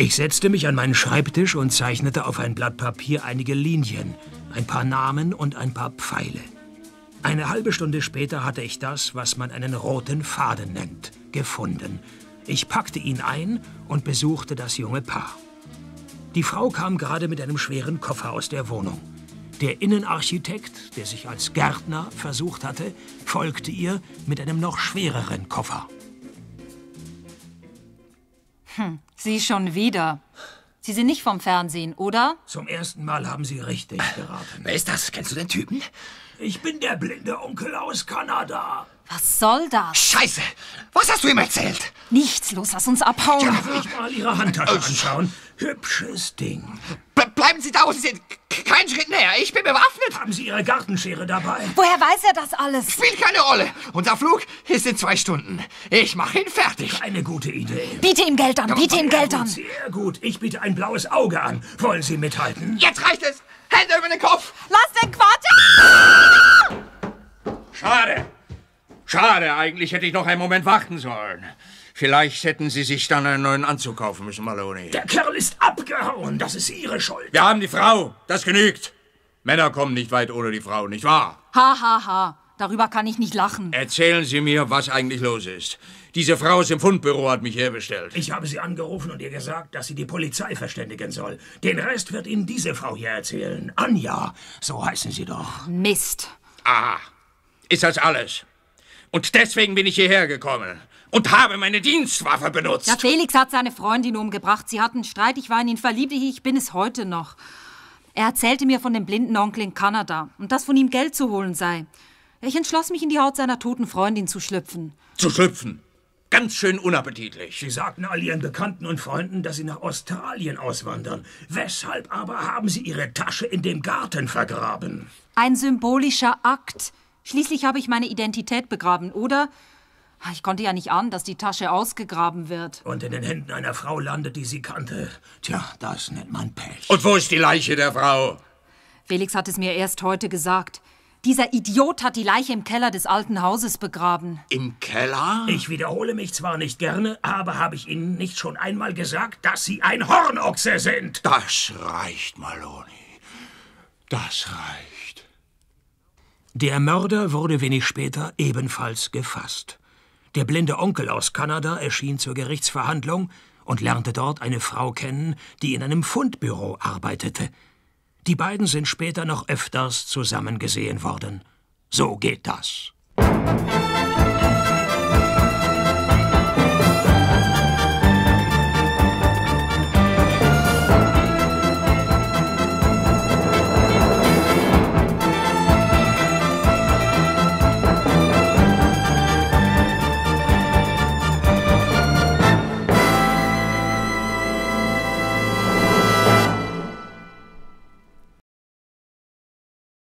Ich setzte mich an meinen Schreibtisch und zeichnete auf ein Blatt Papier einige Linien, ein paar Namen und ein paar Pfeile. Eine halbe Stunde später hatte ich das, was man einen roten Faden nennt, gefunden. Ich packte ihn ein und besuchte das junge Paar. Die Frau kam gerade mit einem schweren Koffer aus der Wohnung. Der Innenarchitekt, der sich als Gärtner versucht hatte, folgte ihr mit einem noch schwereren Koffer. Hm, Sie schon wieder. Sie sind nicht vom Fernsehen, oder? Zum ersten Mal haben Sie richtig geraten. Wer ist das? Kennst du den Typen? Ich bin der blinde Onkel aus Kanada. Was soll das? Scheiße! Was hast du ihm erzählt? Nichts, los, lass uns abhauen. Darf ich mal Ihre Handtasche anschauen? Hübsches Ding. Ble bleiben Sie da, wo Sie sind. Keinen Schritt näher. Ich bin bewaffnet. Haben Sie Ihre Gartenschere dabei? Woher weiß er das alles? Spielt keine Rolle. Unser Flug ist in zwei Stunden. Ich mache ihn fertig. Eine gute Idee. Biete ihm Geld an, biete ihm Geld Sehr an. gut, Sehr gut. Ich biete ein blaues Auge an. Wollen Sie mithalten? Jetzt reicht es. Hände über den Kopf. Lass den Quatsch! Schade. Schade, eigentlich hätte ich noch einen Moment warten sollen. Vielleicht hätten Sie sich dann einen neuen Anzug kaufen müssen, Maloney. Der Kerl ist abgehauen. Das ist Ihre Schuld. Wir haben die Frau. Das genügt. Männer kommen nicht weit ohne die Frau, nicht wahr? Ha, ha, ha. Darüber kann ich nicht lachen. Erzählen Sie mir, was eigentlich los ist. Diese Frau aus dem Fundbüro hat mich herbestellt. Ich habe Sie angerufen und ihr gesagt, dass sie die Polizei verständigen soll. Den Rest wird Ihnen diese Frau hier erzählen. Anja, so heißen Sie doch. Mist. Aha. Ist das alles? Und deswegen bin ich hierher gekommen. Und habe meine Dienstwaffe benutzt. Ja, Felix hat seine Freundin umgebracht. Sie hatten Streit, ich war in ihn verliebt, ich bin es heute noch. Er erzählte mir von dem blinden Onkel in Kanada und dass von ihm Geld zu holen sei. Ich entschloss mich, in die Haut seiner toten Freundin zu schlüpfen. Zu schlüpfen. Ganz schön unappetitlich. Sie sagten all Ihren Bekannten und Freunden, dass Sie nach Australien auswandern. Weshalb aber haben Sie Ihre Tasche in dem Garten vergraben? Ein symbolischer Akt. Schließlich habe ich meine Identität begraben, oder? Ich konnte ja nicht ahnen, dass die Tasche ausgegraben wird. Und in den Händen einer Frau landet, die Sie kannte. Tja, das nennt man Pech. Und wo ist die Leiche der Frau? Felix hat es mir erst heute gesagt. Dieser Idiot hat die Leiche im Keller des alten Hauses begraben. Im Keller? Ich wiederhole mich zwar nicht gerne, aber habe ich Ihnen nicht schon einmal gesagt, dass Sie ein Hornochse sind? Das reicht, Maloney. Das reicht. Der Mörder wurde wenig später ebenfalls gefasst. Der blinde Onkel aus Kanada erschien zur Gerichtsverhandlung und lernte dort eine Frau kennen, die in einem Fundbüro arbeitete. Die beiden sind später noch öfters zusammen gesehen worden. So geht das.